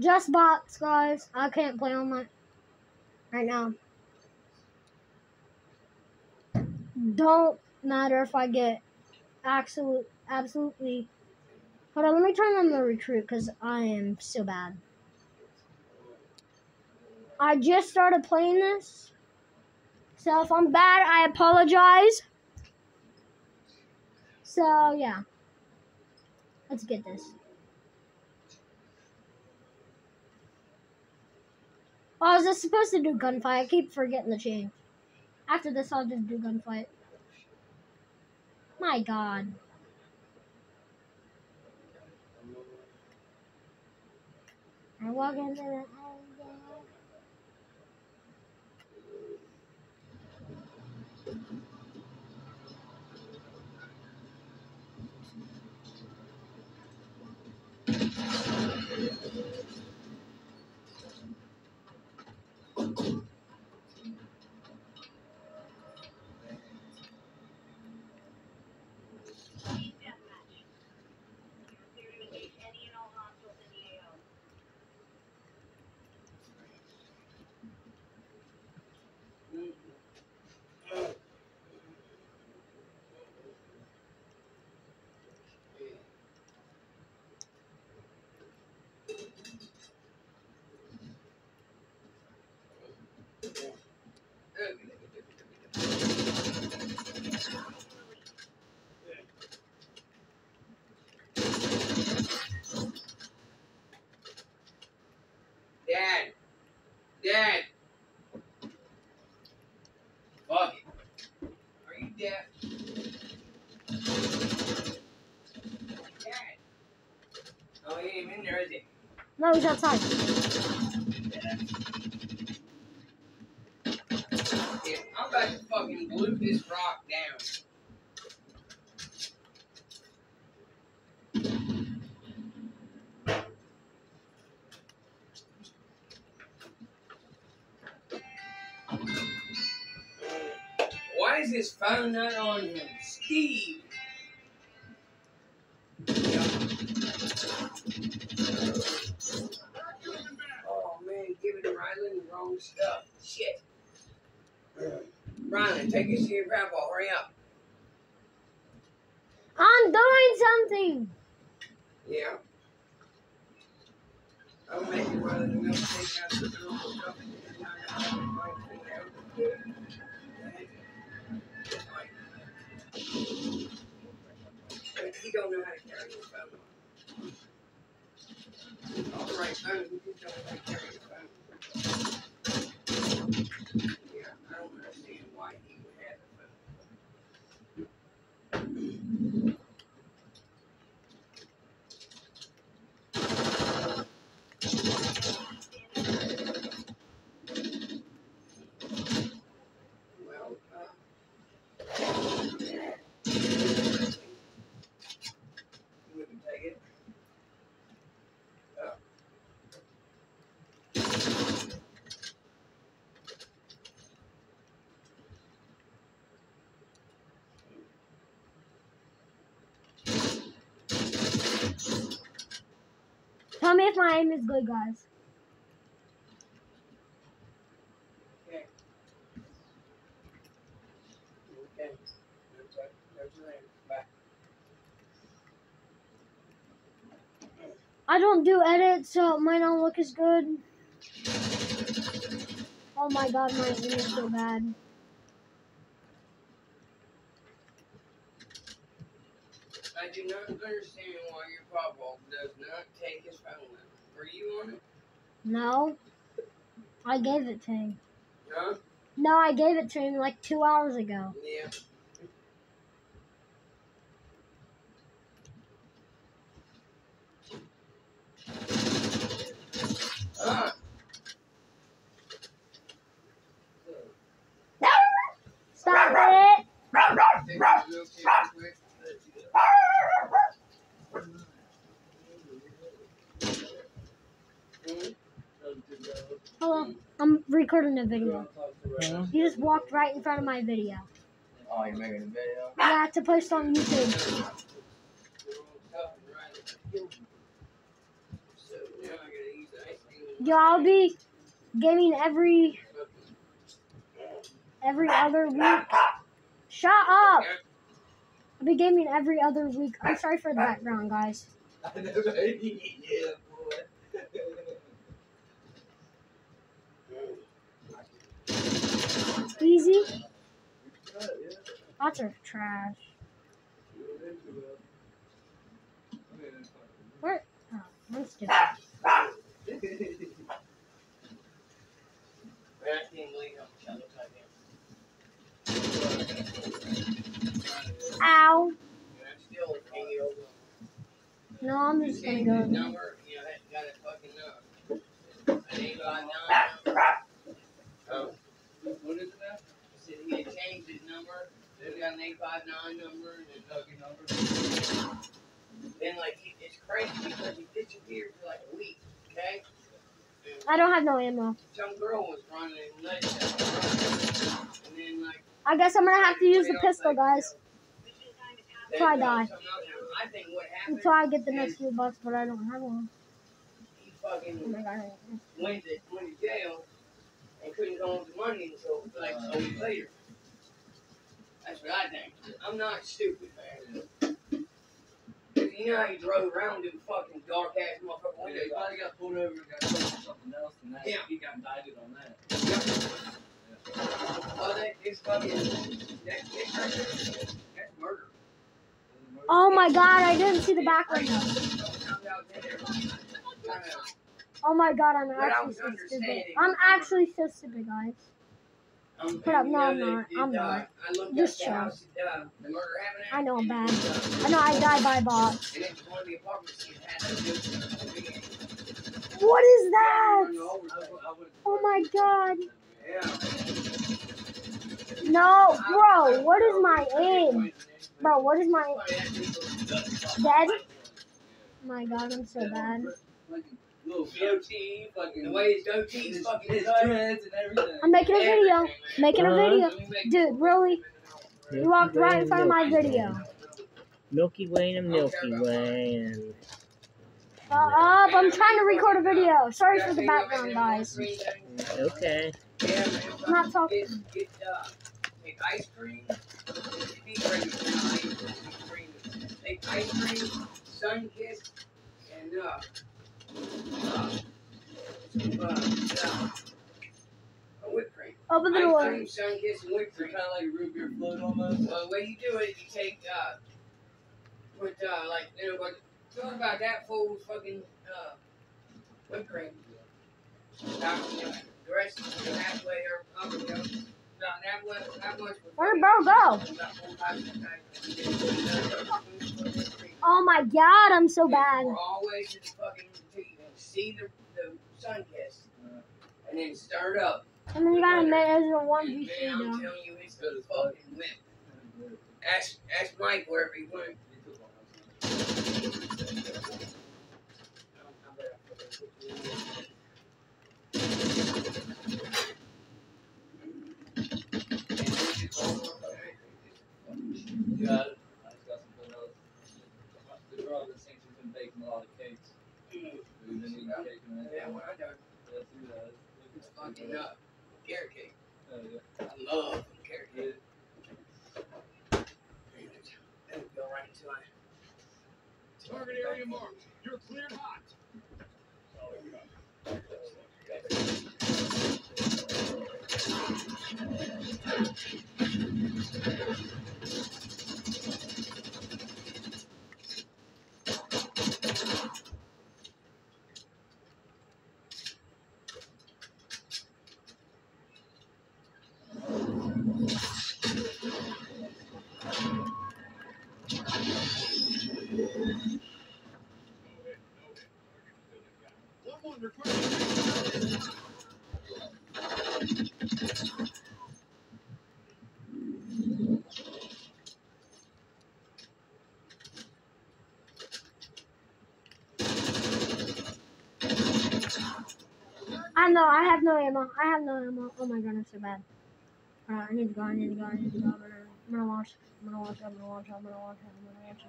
Just box, guys. I can't play on my right now. Don't matter if I get absolute absolutely. Hold on, let me turn on the recruit because I am so bad. I just started playing this, so if I'm bad, I apologize. So yeah, let's get this. I was just supposed to do gunfight. I keep forgetting the change. After this, I'll just do gunfight. My god. I walk into the Dad. Dad. Fuck it. Are you deaf? Dad. Oh, he ain't in there, is he? No, he's outside. I'm about to fucking glue this rock down. Why is his phone not on him? Steve! Oh man, giving Rylan the wrong stuff. Shit. Rylan, take us to your grandpa. Hurry up. I'm doing something. Yeah. I'll make it Rylan. I'm take out the stuff and then I'm gonna clean どうぞ。If my aim is good, guys. I don't do edits, so it might not look as good. Oh my god, my aim is so bad. I do not understand why your papa does not take his phone out. Are you on it? No. I gave it to him. Huh? No, I gave it to him like two hours ago. Yeah. Ah. Stop it! Take a look here quick. Hmm? Hello. Recording a video. Yeah. You just walked right in front of my video. Oh, you're making a video? Yeah, to post on YouTube. So now I gotta use the ice Yo, I'll be gaming every every other week. Shut up! I'll be gaming every other week. I'm sorry for the background, guys. I know, yeah, boy. Easy. Yeah, yeah. Lots of trash. Where? Oh, I'm stupid. Yeah. Ow. No, I'm just gonna go. What it? He said he had changed his number, he got an eight five nine number, and Kentucky number? then like, it's crazy because he disappeared for like a week, okay? And I don't have no ammo. some girl was running and then like. I guess I'm gonna have to use the pistol, guys, Till I die. something else. I think what happened, until I get the next few bucks, but I don't have one. he Oh fucking my god. went to, went to jail and couldn't go on the money until like a week later. That's what I think. I'm not stupid, man. 'Cause you know how you drove around in fucking dark ass motherfucking Oh, yeah, he probably got pulled over and got charged for something else, and that, Yeah. he got indicted on that. Oh, that is fucking that, that, that's murder. Oh my god, I didn't see the back window. Oh my god, I'm actually so stupid. I'm actually so stupid, guys. Put up- you no, know I'm not. I'm uh, not. I looked Just chill. the murder happened at. I know I'm bad. uh, I know I died by bots. And it's one of the apartments he had that built. What is that? the I overtime. would- I would- Oh my god. No, bro, what is my aim? Bro, what is my dead? My god, I'm so bad. Like, little Goatee, fucking. the way his goatee's fucking his dreads and everything. I'm making a video. Everything, man. Making a video. Dude, really? You walked right in front of my video. Milky Way and Milky Way and Uh, up, I'm trying to record a video. Sorry for the background, guys. okay. I'm not talking. Get, get, uh, take ice cream. Be ready for ice cream. Take ice cream, Sunkist, and, uh, some, a whipped cream. Open the Ice door. cream, Sunkist, and whipped cream. kind of like a root beer float almost. Well, the way you do it, you take, uh, put, uh, like, you know, like, talk about that full fucking, uh, whipped cream. About, you know, the rest, you know, halfway or up, you know, about that much, that much. Where'd bro go? About four, five, six, seven, eight. Oh my god, I'm so bad. Pour all the way to the fucking, till you can see the, the sun kiss. And then start up. And then you gotta it's a 1v3 man, I'm though. telling you, it's a fucking whip. Ask, ask Mike wherever he went. Yeah, I just got something else. The girl that thinks she's been baking a lot of cakes. We've been eating cake and Yeah, that. well, I done. Let's do that. It's fucking up. Carrot cake. Oh, yeah. I love carrot cake. That would go right into my. Target area marked. You're cleared hot. One Know, I have no ammo. I have no ammo. Oh my god, I'm so bad. Alright, I need to go, I need to go, I need to go. I'm gonna, I'm gonna watch. I'm gonna watch, I'm gonna watch, I'm gonna watch, I'm gonna watch.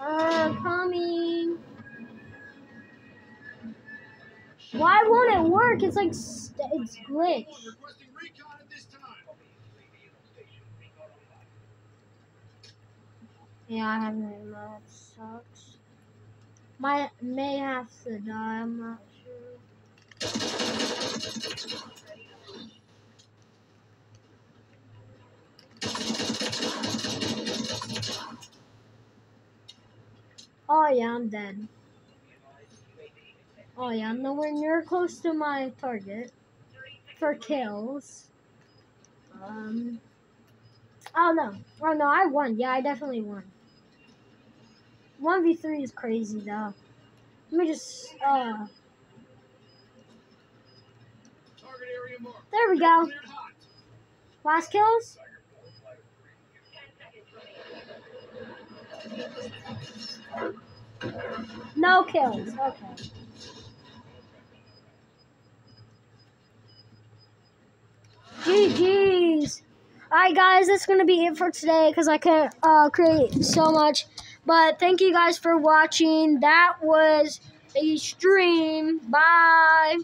Uh, coming. Why won't it work? It's like it's glitched. Yeah, I have no ammo. that sucks. Might may have to die. I'm not sure. Oh yeah, I'm dead. Oh yeah, I'm nowhere near close to my target for kills. Um. Oh no. Oh no, I won. Yeah, I definitely won. 1v3 is crazy though. Let me just uh there we go. Last kills? No kills. Okay. GG's. Alright guys, that's gonna be it for today because I can't uh, create so much. But thank you guys for watching. That was a stream. Bye.